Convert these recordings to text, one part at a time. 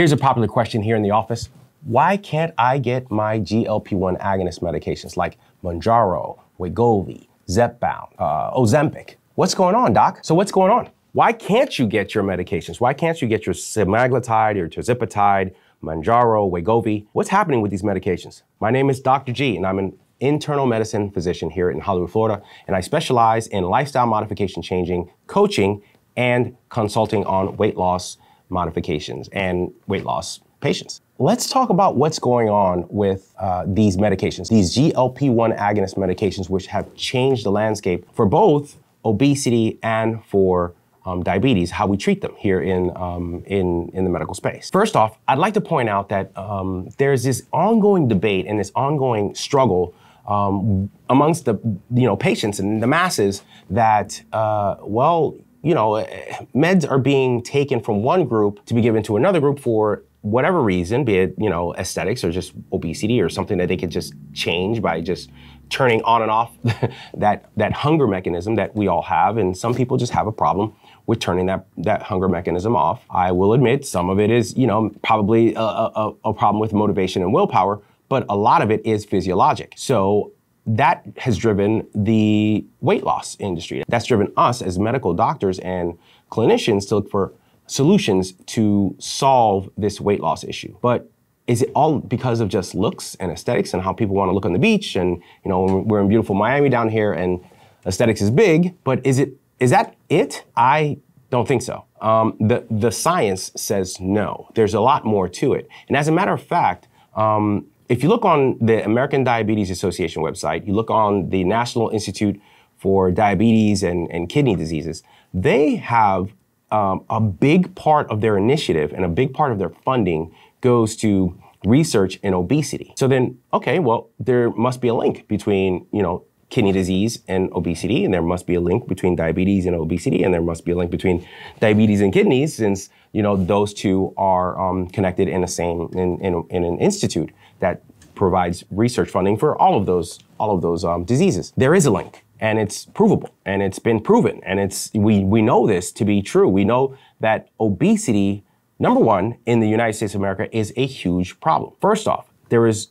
Here's a popular question here in the office. Why can't I get my GLP-1 agonist medications like Mounjaro, Wegovy, Zepbound, uh, Ozempic? What's going on, doc? So what's going on? Why can't you get your medications? Why can't you get your semaglutide, your tirzepatide, Mounjaro, Wegovy? What's happening with these medications? My name is Dr. G, and I'm an internal medicine physician here in Hollywood, Florida, and I specialize in lifestyle modification changing, coaching, and consulting on weight loss modifications and weight loss patients. Let's talk about what's going on with uh, these medications, these GLP-1 agonist medications, which have changed the landscape for both obesity and for um, diabetes, how we treat them here in, um, in, in the medical space. First off, I'd like to point out that um, there's this ongoing debate and this ongoing struggle um, amongst the you know patients and the masses that uh, well you know, eh, meds are being taken from one group to be given to another group for whatever reason, be it, you know, aesthetics or just obesity or something that they could just change by just turning on and off that, that hunger mechanism that we all have. And some people just have a problem with turning that, that hunger mechanism off. I will admit some of it is, you know, probably a, a, a problem with motivation and willpower, but a lot of it is physiologic. So that has driven the weight loss industry. That's driven us as medical doctors and clinicians to look for solutions to solve this weight loss issue. But is it all because of just looks and aesthetics and how people want to look on the beach and you know we're in beautiful Miami down here and aesthetics is big, but is it is that it? I don't think so. Um, the the science says no. There's a lot more to it, and as a matter of fact, um, if you look on the American Diabetes Association website, you look on the National Institute for Diabetes and, and Kidney Diseases, they have um, a big part of their initiative and a big part of their funding goes to research in obesity. So then, okay, well, there must be a link between, you know, kidney disease and obesity, and there must be a link between diabetes and obesity, and there must be a link between diabetes and kidneys, since you know those two are um, connected in the same in, in, in an institute that provides research funding for all of those all of those um, diseases. There is a link, and it's provable, and it's been proven, and it's we we know this to be true. We know that obesity, number one, in the United States of America, is a huge problem. First off, there is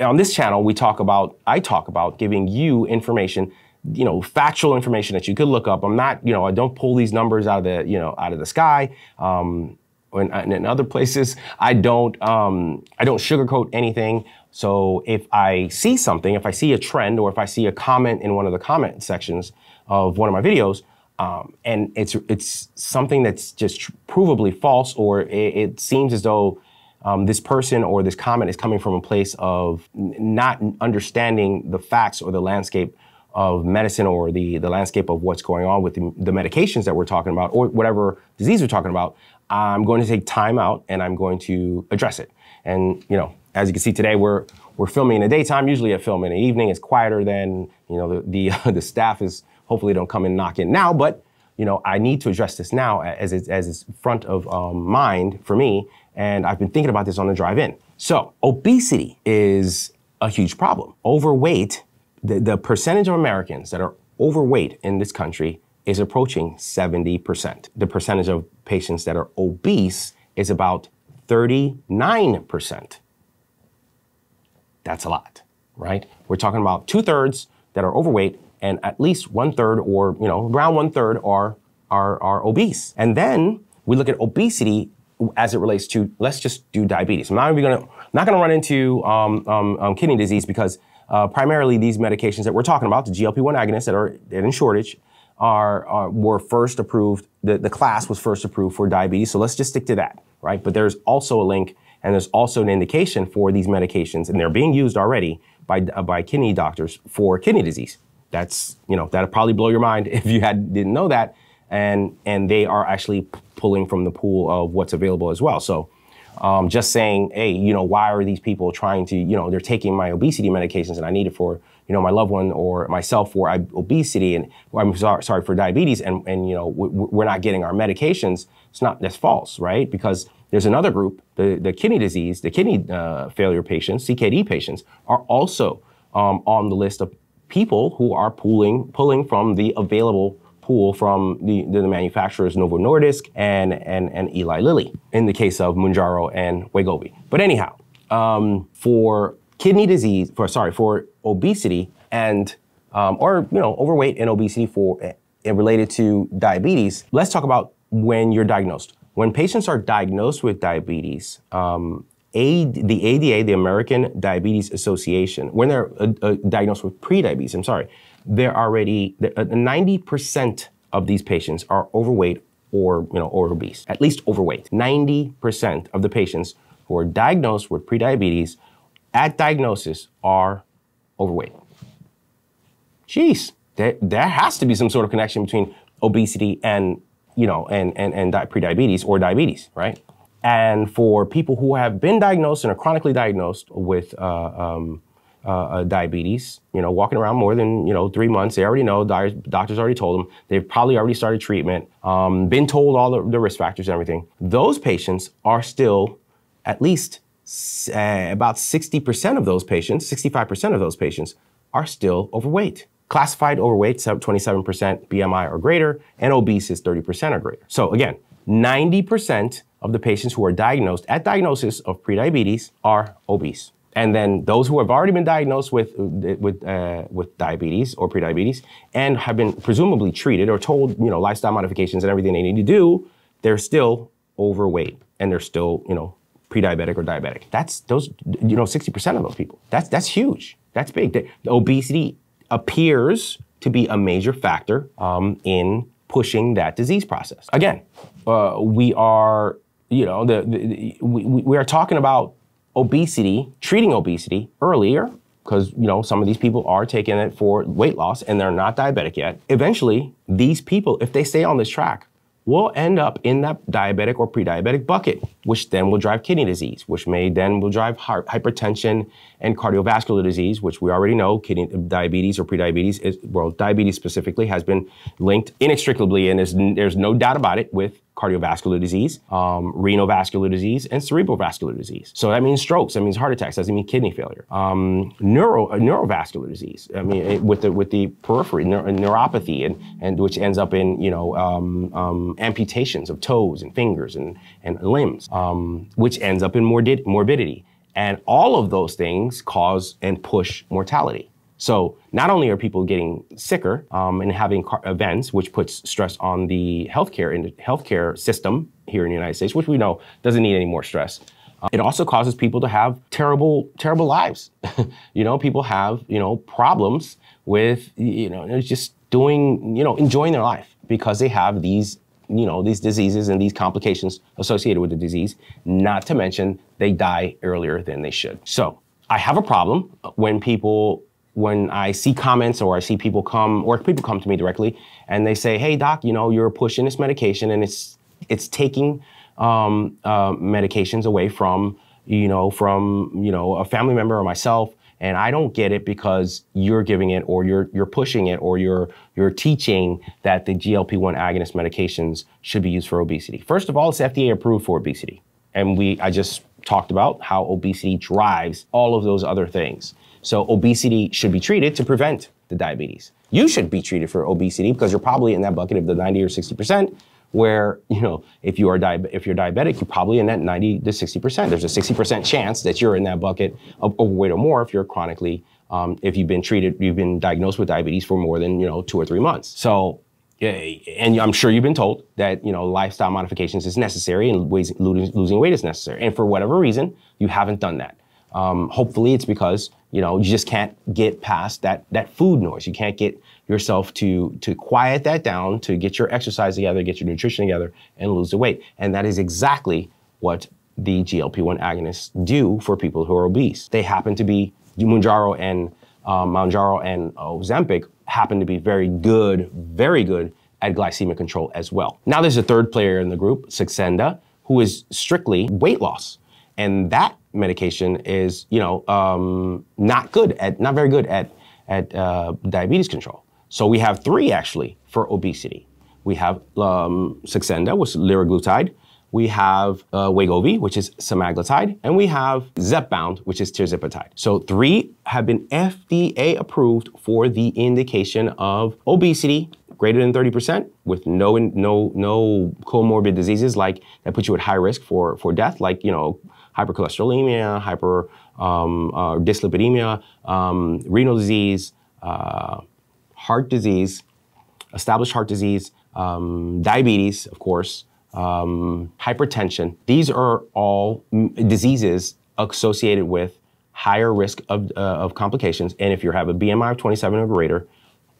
on this channel we talk about I talk about giving you information you know factual information that you could look up i'm not you know i don't pull these numbers out of the you know out of the sky um, and in other places i don't um, i don't sugarcoat anything. So if i see something if i see a trend or if i see a comment in one of the comment sections of one of my videos um, and it's it's something that's just provably false or it, it seems as though um, this person or this comment is coming from a place of not understanding the facts or the landscape of medicine or the, the landscape of what's going on with the, the medications that we're talking about or whatever disease we're talking about, I'm going to take time out and I'm going to address it. And, you know, as you can see today, we're, we're filming in the daytime. Usually I film in the evening. It's quieter than, you know, the, the, the staff is, hopefully don't come and knock in now, but, you know, I need to address this now as it's, as it's front of um, mind for me and I've been thinking about this on the drive in. So, obesity is a huge problem. Overweight, the, the percentage of Americans that are overweight in this country is approaching 70%. The percentage of patients that are obese is about 39%. That's a lot, right? We're talking about two thirds that are overweight and at least one third or, you know, around one third are, are, are obese. And then we look at obesity as it relates to let's just do diabetes. I'm not even gonna not gonna run into um, um, um, kidney disease because uh, primarily these medications that we're talking about, the GLP-1 agonists that are in shortage, are, are were first approved. The, the class was first approved for diabetes. So let's just stick to that, right? But there's also a link and there's also an indication for these medications, and they're being used already by uh, by kidney doctors for kidney disease. That's you know that'll probably blow your mind if you had didn't know that and and they are actually pulling from the pool of what's available as well. So um, just saying, hey, you know, why are these people trying to, you know, they're taking my obesity medications and I need it for, you know, my loved one or myself for obesity and I'm sorry, sorry for diabetes and, and you know, we're not getting our medications. It's not, that's false, right? Because there's another group, the, the kidney disease, the kidney uh, failure patients, CKD patients are also um, on the list of people who are pulling, pulling from the available pool from the, the manufacturers Novo Nordisk and, and, and Eli Lilly in the case of Mounjaro and Wegovy. But anyhow, um, for kidney disease, for sorry, for obesity and um, or you know overweight and obesity for uh, related to diabetes, let's talk about when you're diagnosed. When patients are diagnosed with diabetes, um, a, the ADA, the American Diabetes Association, when they're uh, uh, diagnosed with prediabetes, I'm sorry, they're already, 90% uh, of these patients are overweight or, you know, or obese, at least overweight. 90% of the patients who are diagnosed with prediabetes at diagnosis are overweight. Jeez, there, there has to be some sort of connection between obesity and, you know, and, and, and di- prediabetes or diabetes, right? And for people who have been diagnosed and are chronically diagnosed with uh, um, uh, uh, diabetes, you know, walking around more than, you know, three months, they already know, doctors already told them, they've probably already started treatment, um, been told all the, the, risk factors and everything. Those patients are still at least uh, about 60% of those patients, 65% of those patients are still overweight. Classified overweight, 27% BMI or greater, and obese is 30% or greater. So again, 90% of the patients who are diagnosed at diagnosis of prediabetes are obese. And then those who have already been diagnosed with, with, uh, with diabetes or prediabetes and have been presumably treated or told, you know, lifestyle modifications and everything they need to do, they're still overweight and they're still, you know, pre-diabetic or diabetic. That's those, you know, 60% of those people. That's, that's huge. That's big. The, the obesity appears to be a major factor um, in pushing that disease process. Again, uh, we are you know, the, the, we, we are talking about obesity, treating obesity earlier, because you know some of these people are taking it for weight loss and they're not diabetic yet. Eventually, these people, if they stay on this track, will end up in that diabetic or pre-diabetic bucket, which then will drive kidney disease, which may then will drive heart, hypertension and cardiovascular disease, which we already know kidney diabetes or pre-diabetes is well, diabetes specifically has been linked inextricably, and there's, there's no doubt about it with cardiovascular disease, um, renal vascular disease, and cerebral vascular disease. So that means strokes, that means heart attacks, that doesn't mean kidney failure. Um, neuro, uh, neurovascular disease, I mean, it, with the with the periphery, neuropathy, and, and which ends up in you know um, um amputations of toes and fingers and, and limbs, um, which ends up in morbid, morbidity. And all of those things cause and push mortality. So not only are people getting sicker um, and having events, which puts stress on the healthcare in healthcare system here in the United States, which we know doesn't need any more stress. Uh, it also causes people to have terrible, terrible lives. you know, people have you know problems with you know just doing you know enjoying their life because they have these you know these diseases and these complications associated with the disease. Not to mention they die earlier than they should. So I have a problem when people when I see comments or I see people come or people come to me directly and they say, "Hey, doc, you know, you're pushing this medication and it's it's taking um, uh, medications away from you know from you know a family member or myself." And I don't get it because you're giving it or you're you're pushing it or you're you're teaching that the GLP-1 agonist medications should be used for obesity. First of all, it's FDA approved for obesity. And we I just talked about how obesity drives all of those other things. So obesity should be treated to prevent the diabetes. You should be treated for obesity because you're probably in that bucket of the 90 or 60% where, you know, if you are di- if you're diabetic, you're probably in that 90 to 60%. There's a 60% chance that you're in that bucket of overweight or more if you're chronically um, if you've been treated, you've been diagnosed with diabetes for more than, you know, two or three months. So and I'm sure you've been told that you know lifestyle modifications is necessary and losing weight is necessary. And for whatever reason, you haven't done that. Um, hopefully, it's because you know you just can't get past that that food noise. You can't get yourself to to quiet that down, to get your exercise together, get your nutrition together, and lose the weight. And that is exactly what the GLP-1 agonists do for people who are obese. They happen to be Mounjaro and um, Mounjaro and Ozempic happen to be very good, very good at glycemic control as well. Now there's a third player in the group, Saxenda, who is strictly weight loss. And that medication is, you know, um, not good at, not very good at, at uh, diabetes control. So we have three actually for obesity. We have um, Saxenda, which is liraglutide we have uh, Wegovy, which is semaglutide, and we have Zepbound, which is tirzepatide. So three have been FDA approved for the indication of obesity, greater than 30% with no no no comorbid diseases like that put you at high risk for for death, like you know hypercholesterolemia, hyper um, uh, dyslipidemia, um, renal disease, uh, heart disease, established heart disease, um, diabetes, of course, um, hypertension. These are all diseases associated with higher risk of, uh, of complications. And if you have a BMI of 27 or greater,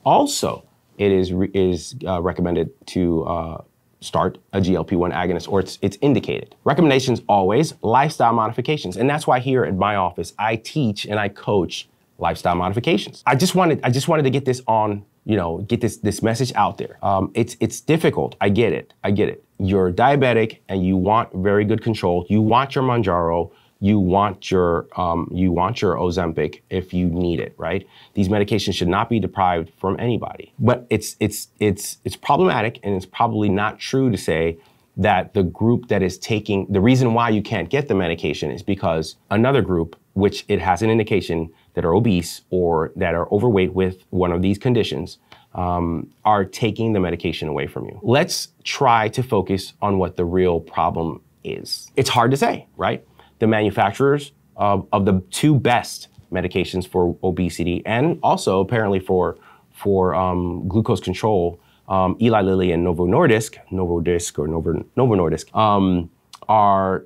also it is, re- is uh, recommended to uh, start a GLP-1 agonist or it's, it's indicated. Recommendations always lifestyle modifications. And that's why here at my office, I teach and I coach lifestyle modifications. I just wanted, I just wanted to get this on, you know, get this, this message out there. Um, it's, it's difficult. I get it. I get it. You're diabetic and you want very good control. You want your Mounjaro you want your um, you want your Ozempic if you need it, right? These medications should not be deprived from anybody. But it's it's it's it's problematic, and it's probably not true to say that the group that is taking the reason why you can't get the medication is because another group, which it has an indication that are obese or that are overweight with one of these conditions, um, are taking the medication away from you. Let's try to focus on what the real problem is. It's hard to say, right? The manufacturers of, of the two best medications for obesity and also apparently for for um, glucose control, um, Eli Lilly and Novo Nordisk, Novo Disc or Novo, Novo Nordisk, um, are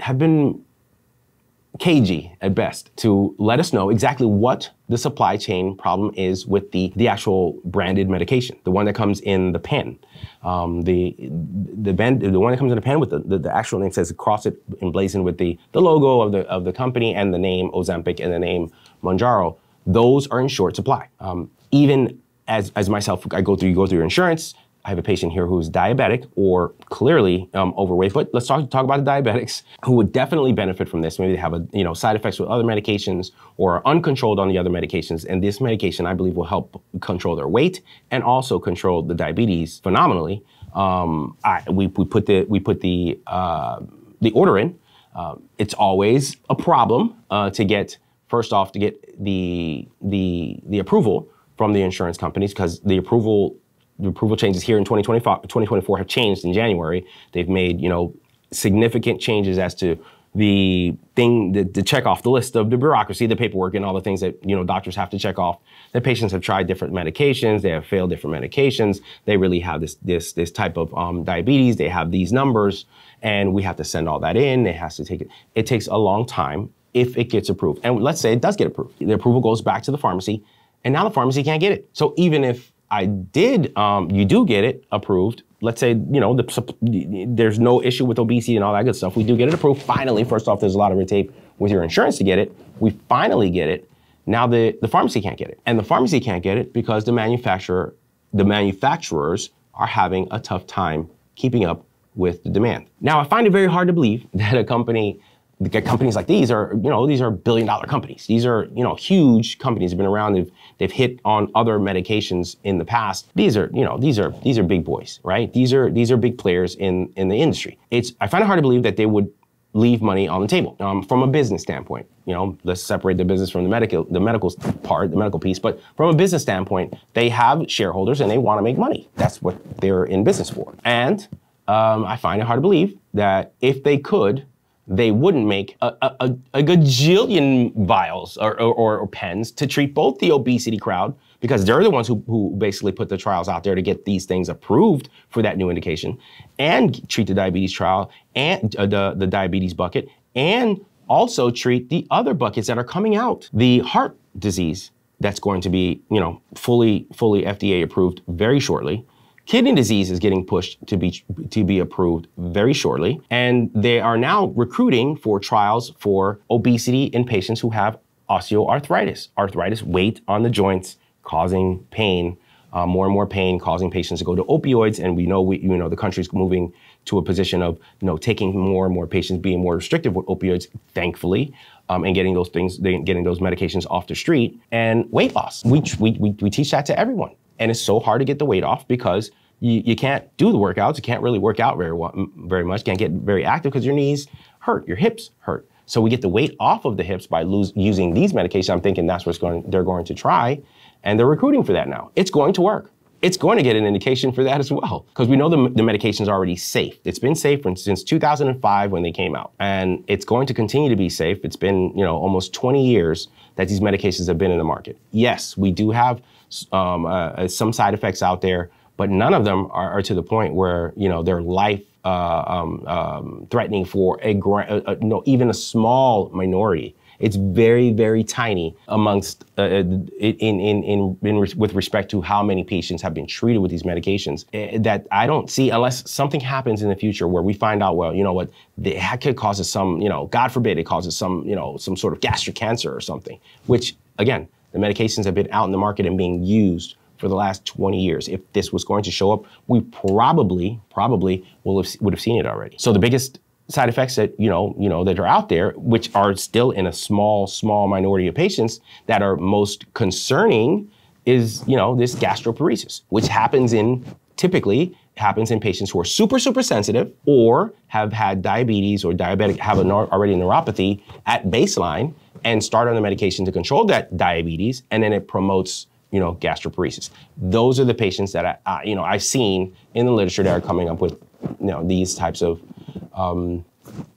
have been cagey at best to let us know exactly what the supply chain problem is with the, the actual branded medication, the one that comes in the pen. Um, the the, band, the one that comes in the pen with the, the, the, actual name says across it emblazoned with the, the logo of the, of the company and the name Ozempic and the name Mounjaro. Those are in short supply. Um, even as, as myself, I go through, you go through your insurance, I have a patient here who's diabetic or clearly um, overweight, but let's talk, talk about the diabetics who would definitely benefit from this. Maybe they have a, you know, side effects with other medications or are uncontrolled on the other medications. And this medication, I believe, will help control their weight and also control the diabetes phenomenally. Um, I, we, we put the, we put the, uh, the order in. Uh, it's always a problem uh, to get, first off, to get the, the, the approval from the insurance companies because the approval the approval changes here in 2024 have changed in January. They've made, you know, significant changes as to the thing, the, the check off the list of the bureaucracy, the paperwork, and all the things that you know doctors have to check off. That patients have tried different medications, they have failed different medications. They really have this this this type of um, diabetes. They have these numbers, and we have to send all that in. It has to take it. It takes a long time if it gets approved. And let's say it does get approved. The approval goes back to the pharmacy, and now the pharmacy can't get it. So even if I did, um, you do get it approved. Let's say, you know, the, there's no issue with obesity and all that good stuff. We do get it approved. Finally, first off, there's a lot of red tape with your insurance to get it. We finally get it. Now the, the pharmacy can't get it. And the pharmacy can't get it because the manufacturer, the manufacturers are having a tough time keeping up with the demand. Now, I find it very hard to believe that a company companies like these are, you know, these are billion dollar companies. These are, you know, huge companies have been around. They've, they've hit on other medications in the past. These are, you know, these are, these are big boys, right? These are, these are big players in, in the industry. It's, I find it hard to believe that they would leave money on the table um, from a business standpoint. You know, let's separate the business from the medical, the medical part, the medical piece. But from a business standpoint, they have shareholders and they want to make money. That's what they're in business for. And um, I find it hard to believe that if they could they wouldn't make a, a, a gajillion vials or, or, or, pens to treat both the obesity crowd, because they're the ones who, who basically put the trials out there to get these things approved for that new indication, and treat the diabetes trial and uh, the, the diabetes bucket, and also treat the other buckets that are coming out. The heart disease that's going to be, you know, fully, fully FDA approved very shortly Kidney disease is getting pushed to be, to be approved very shortly. And they are now recruiting for trials for obesity in patients who have osteoarthritis. Arthritis, weight on the joints, causing pain, uh, more and more pain, causing patients to go to opioids. And we know we, you know, the country's moving to a position of, you know, taking more and more patients being more restrictive with opioids, thankfully. Um, and getting those things, getting those medications off the street, and weight loss. We, we, we, we teach that to everyone. And it's so hard to get the weight off because you, you can't do the workouts. You can't really work out very very much. Can't get very active because your knees hurt, your hips hurt. So we get the weight off of the hips by lose, using these medications. I'm thinking that's what's going they're going to try, and they're recruiting for that now. It's going to work. it's going to get an indication for that as well because we know the, the medication is already safe. It's been safe since 2005 when they came out, and it's going to continue to be safe. It's been you know almost 20 years that these medications have been in the market. Yes, we do have um, uh, uh, some side effects out there, but none of them are, are to the point where you know they're life uh, um, um, threatening for a, a, a, no, even a small minority it's very, very tiny amongst uh, uh in, in, in, in, with respect to how many patients have been treated with these medications. Uh, that I don't see unless something happens in the future where we find out, well, you know what, it could cause us some, you know, God forbid, it causes some, you know, some sort of gastric cancer or something. Which again, the medications have been out in the market and being used for the last 20 years. If this was going to show up, we probably, probably will have, would have seen it already. So the biggest side effects that you know you know that are out there which are still in a small small minority of patients that are most concerning is you know this gastroparesis which happens in typically happens in patients who are super super sensitive or have had diabetes or diabetic have an already neuropathy at baseline and start on the medication to control that diabetes and then it promotes you know gastroparesis those are the patients that I, I you know I've seen in the literature that are coming up with you know these types of um,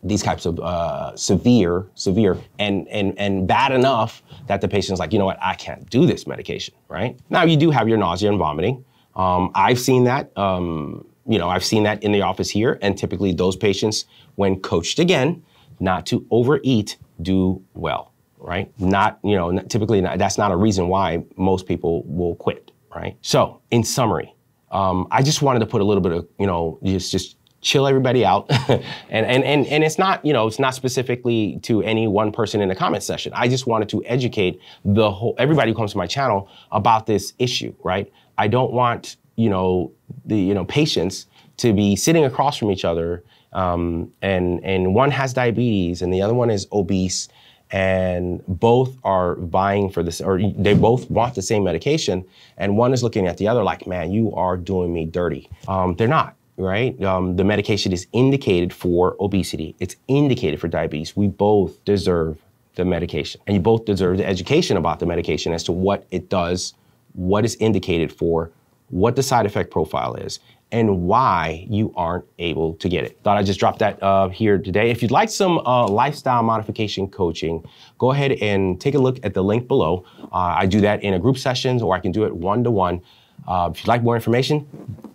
these types of uh, severe, severe, and and and bad enough that the patient's like, you know what, I can't do this medication, right? Now you do have your nausea and vomiting. Um, I've seen that. Um, you know, I've seen that in the office here, and typically those patients, when coached again, not to overeat, do well, right? Not, you know, typically not, that's not a reason why most people will quit, right? So, in summary, um, I just wanted to put a little bit of, you know, just just chill everybody out. and, and, and, and it's not, you know, it's not specifically to any one person in the comment section. I just wanted to educate the whole, everybody who comes to my channel about this issue, right? I don't want, you know, the, you know, patients to be sitting across from each other um, and, and one has diabetes and the other one is obese and both are vying for this, or they both want the same medication, and one is looking at the other like, man, you are doing me dirty. Um, they're not right? Um, the medication is indicated for obesity. It's indicated for diabetes. We both deserve the medication. And you both deserve the education about the medication as to what it does, what is indicated for, what the side effect profile is, and why you aren't able to get it. Thought I'd just drop that uh, here today. If you'd like some uh, lifestyle modification coaching, go ahead and take a look at the link below. Uh, I do that in a group sessions or I can do it one to one. If you'd like more information,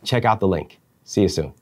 check out the link. See you soon.